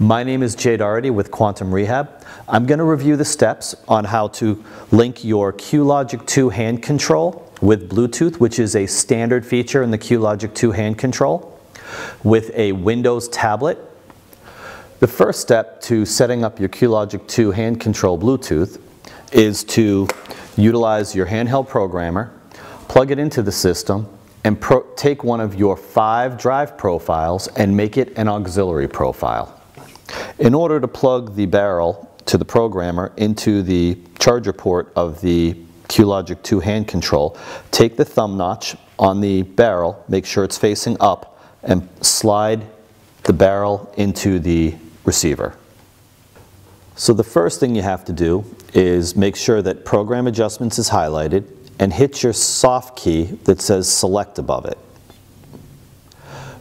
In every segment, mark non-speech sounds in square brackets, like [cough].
My name is Jay Doherty with Quantum Rehab. I'm going to review the steps on how to link your QLogic 2 hand control with Bluetooth, which is a standard feature in the QLogic 2 hand control, with a Windows tablet. The first step to setting up your QLogic 2 hand control Bluetooth is to utilize your handheld programmer, plug it into the system, and take one of your five drive profiles and make it an auxiliary profile. In order to plug the barrel to the programmer into the charger port of the QLogic 2 hand control, take the thumb notch on the barrel, make sure it's facing up, and slide the barrel into the receiver. So the first thing you have to do is make sure that Program Adjustments is highlighted and hit your soft key that says Select above it.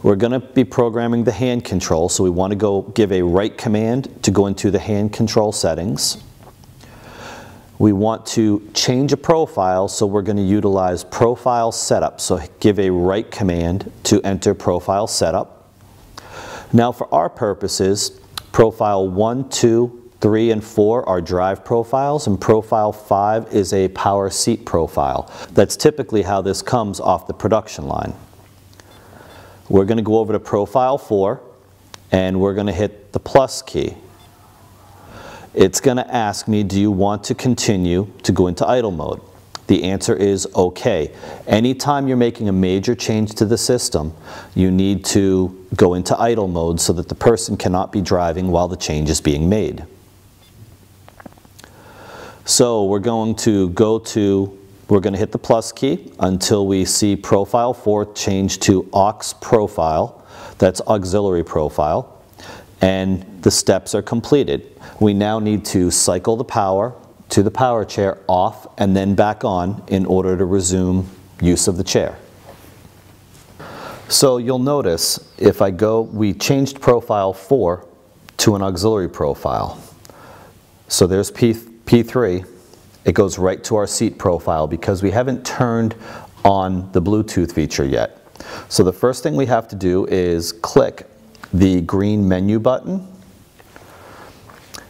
We're going to be programming the hand control, so we want to go give a right command to go into the hand control settings. We want to change a profile, so we're going to utilize profile setup. So give a right command to enter profile setup. Now for our purposes, profile 1, 2, 3, and 4 are drive profiles, and profile 5 is a power seat profile. That's typically how this comes off the production line. We're going to go over to Profile 4 and we're going to hit the plus key. It's going to ask me, do you want to continue to go into idle mode? The answer is okay. Anytime you're making a major change to the system, you need to go into idle mode so that the person cannot be driving while the change is being made. So we're going to go to we're going to hit the plus key until we see profile 4 change to aux profile. That's auxiliary profile. And the steps are completed. We now need to cycle the power to the power chair off and then back on in order to resume use of the chair. So you'll notice if I go, we changed profile 4 to an auxiliary profile. So there's P, P3 it goes right to our seat profile because we haven't turned on the Bluetooth feature yet. So the first thing we have to do is click the green menu button.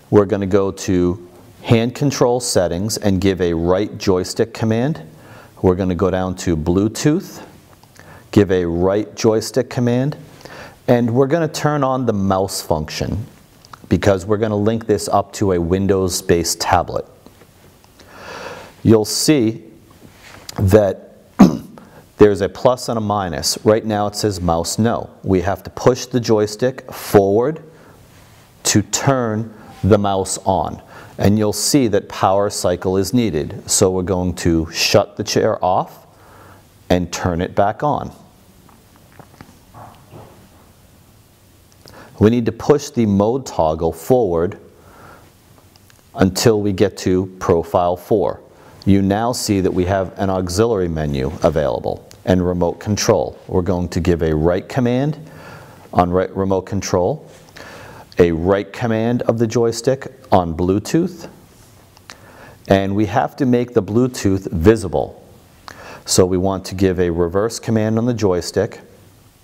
We're going to go to hand control settings and give a right joystick command. We're going to go down to Bluetooth, give a right joystick command, and we're going to turn on the mouse function because we're going to link this up to a Windows-based tablet you'll see that [clears throat] there's a plus and a minus. Right now it says mouse no. We have to push the joystick forward to turn the mouse on. And you'll see that power cycle is needed. So we're going to shut the chair off and turn it back on. We need to push the mode toggle forward until we get to profile 4 you now see that we have an auxiliary menu available and remote control. We're going to give a right command on right remote control, a right command of the joystick on Bluetooth, and we have to make the Bluetooth visible. So we want to give a reverse command on the joystick,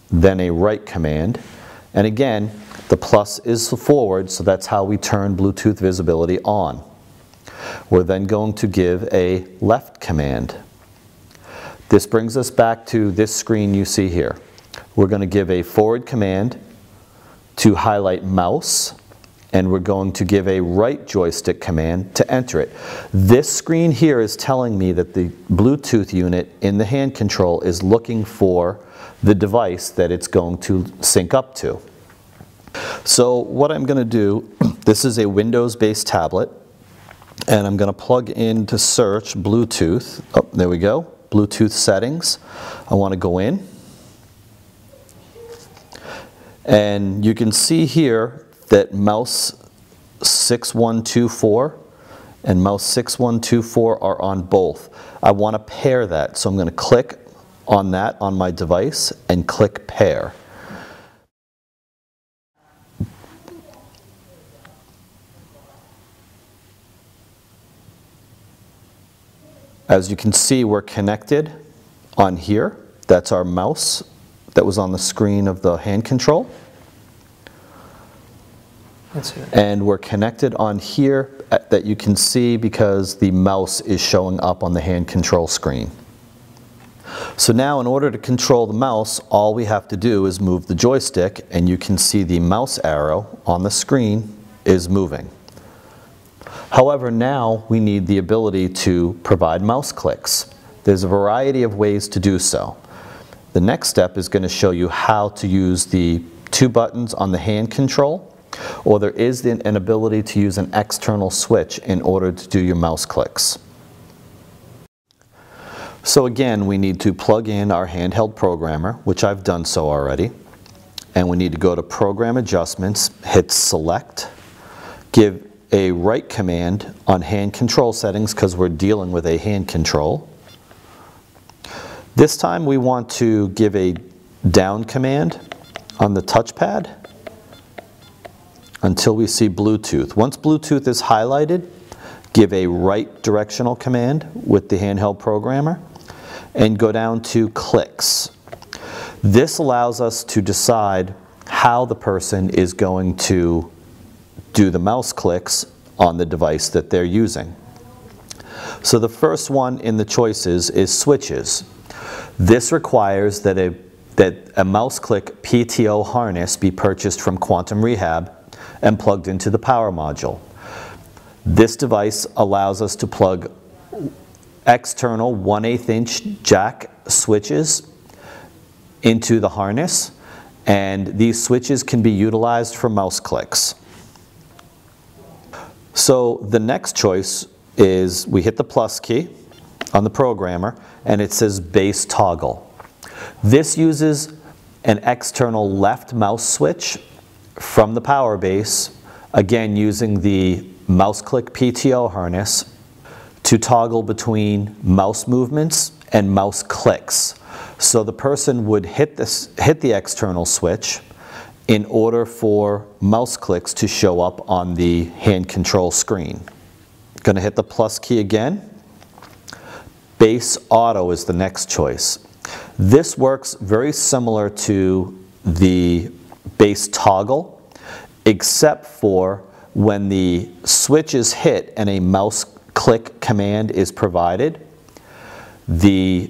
then a right command, and again, the plus is forward, so that's how we turn Bluetooth visibility on. We're then going to give a left command. This brings us back to this screen you see here. We're going to give a forward command to highlight mouse and we're going to give a right joystick command to enter it. This screen here is telling me that the Bluetooth unit in the hand control is looking for the device that it's going to sync up to. So what I'm going to do, [clears throat] this is a Windows-based tablet and I'm going to plug in to search Bluetooth. Oh, there we go. Bluetooth settings. I want to go in. And you can see here that mouse 6124 and mouse 6124 are on both. I want to pair that, so I'm going to click on that on my device and click pair. As you can see, we're connected on here. That's our mouse that was on the screen of the hand control. And we're connected on here uh, that you can see because the mouse is showing up on the hand control screen. So now in order to control the mouse, all we have to do is move the joystick and you can see the mouse arrow on the screen is moving. However, now we need the ability to provide mouse clicks. There's a variety of ways to do so. The next step is going to show you how to use the two buttons on the hand control, or there is an ability to use an external switch in order to do your mouse clicks. So again, we need to plug in our handheld programmer, which I've done so already. And we need to go to Program Adjustments, hit Select, give a right command on hand control settings because we're dealing with a hand control. This time we want to give a down command on the touchpad until we see Bluetooth. Once Bluetooth is highlighted, give a right directional command with the handheld programmer and go down to clicks. This allows us to decide how the person is going to do the mouse clicks on the device that they're using. So the first one in the choices is switches. This requires that a, that a mouse click PTO harness be purchased from Quantum Rehab and plugged into the power module. This device allows us to plug external 1 8 inch jack switches into the harness and these switches can be utilized for mouse clicks. So the next choice is we hit the plus key on the programmer and it says base toggle. This uses an external left mouse switch from the power base, again using the mouse click PTO harness to toggle between mouse movements and mouse clicks. So the person would hit, this, hit the external switch in order for mouse clicks to show up on the hand control screen. Going to hit the plus key again. Base auto is the next choice. This works very similar to the base toggle, except for when the switch is hit and a mouse click command is provided, the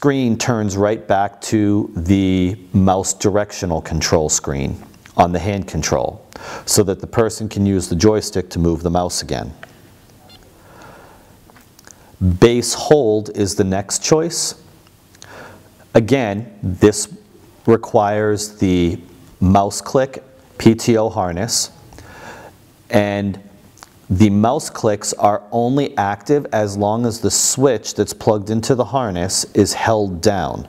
screen turns right back to the mouse directional control screen on the hand control so that the person can use the joystick to move the mouse again. Base hold is the next choice. Again, this requires the mouse click PTO harness and the mouse clicks are only active as long as the switch that's plugged into the harness is held down.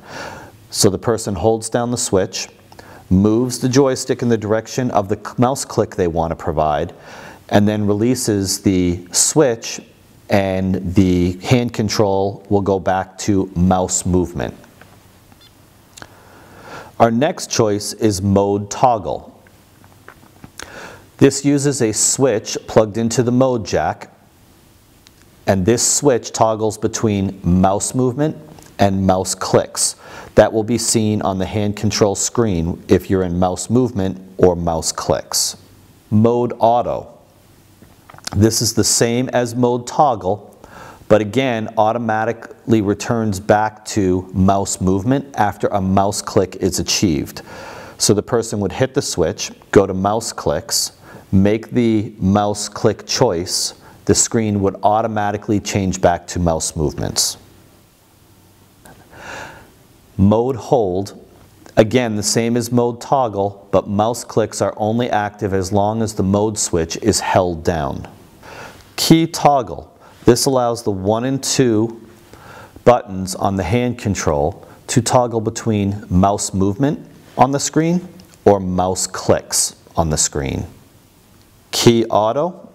So the person holds down the switch, moves the joystick in the direction of the mouse click they want to provide, and then releases the switch and the hand control will go back to mouse movement. Our next choice is mode toggle. This uses a switch plugged into the mode jack, and this switch toggles between mouse movement and mouse clicks. That will be seen on the hand control screen if you're in mouse movement or mouse clicks. Mode auto. This is the same as mode toggle, but again automatically returns back to mouse movement after a mouse click is achieved. So the person would hit the switch, go to mouse clicks, make the mouse click choice, the screen would automatically change back to mouse movements. Mode hold, again the same as mode toggle, but mouse clicks are only active as long as the mode switch is held down. Key toggle, this allows the 1 and 2 buttons on the hand control to toggle between mouse movement on the screen or mouse clicks on the screen. Key auto.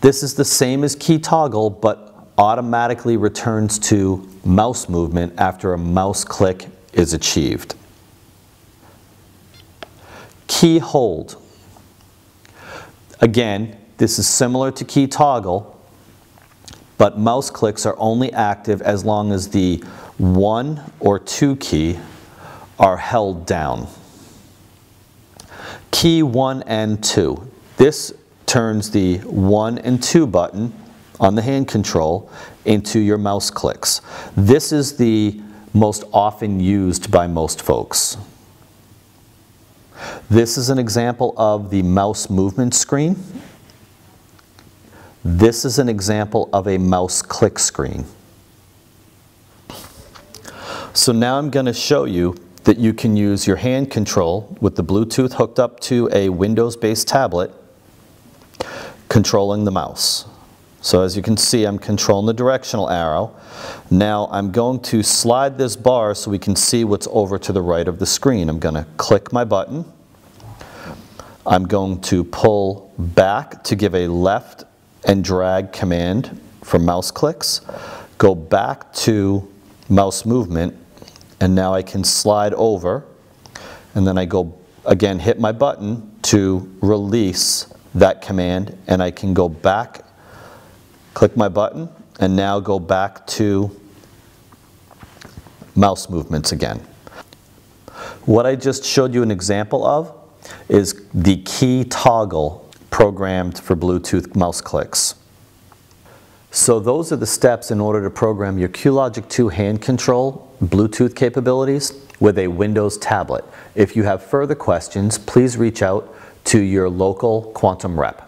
This is the same as key toggle, but automatically returns to mouse movement after a mouse click is achieved. Key hold. Again, this is similar to key toggle, but mouse clicks are only active as long as the 1 or 2 key are held down. Key 1 and 2. This turns the 1 and 2 button on the hand control into your mouse clicks. This is the most often used by most folks. This is an example of the mouse movement screen. This is an example of a mouse click screen. So now I'm going to show you that you can use your hand control with the Bluetooth hooked up to a Windows-based tablet controlling the mouse. So as you can see, I'm controlling the directional arrow. Now I'm going to slide this bar so we can see what's over to the right of the screen. I'm going to click my button. I'm going to pull back to give a left and drag command for mouse clicks. Go back to mouse movement and now I can slide over and then I go again hit my button to release that command and I can go back click my button and now go back to mouse movements again. What I just showed you an example of is the key toggle programmed for Bluetooth mouse clicks. So those are the steps in order to program your QLogic 2 hand control Bluetooth capabilities with a Windows tablet. If you have further questions, please reach out to your local Quantum rep.